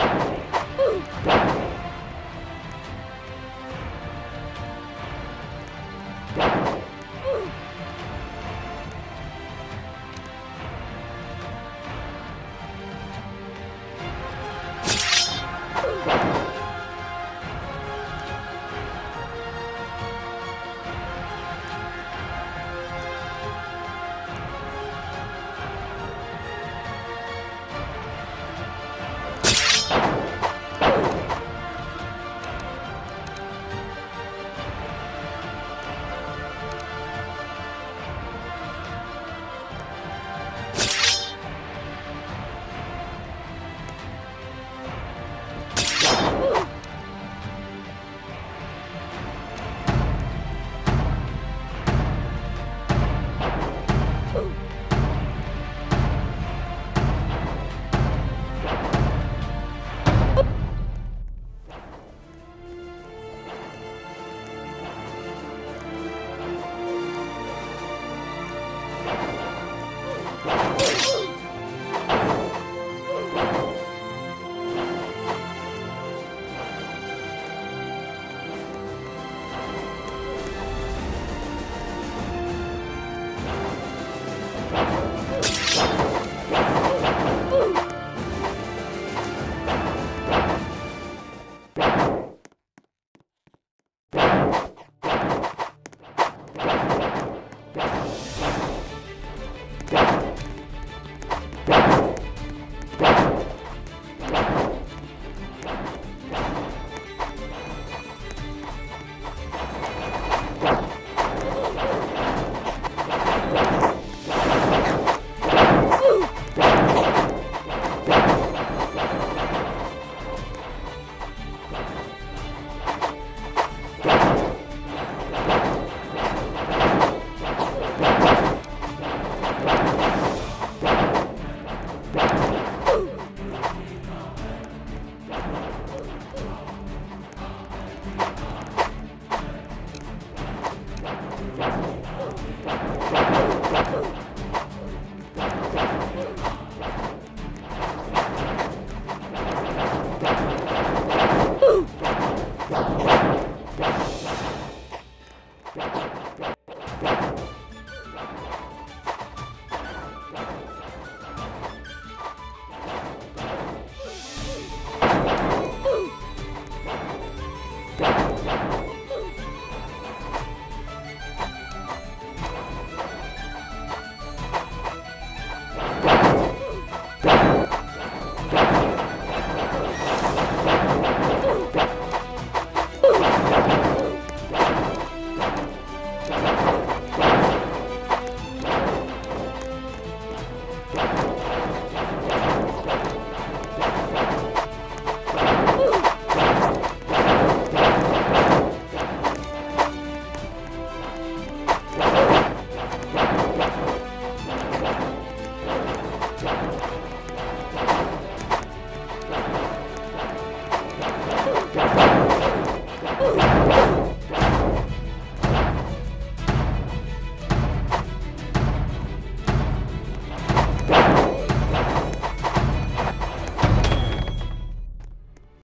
Ooh. You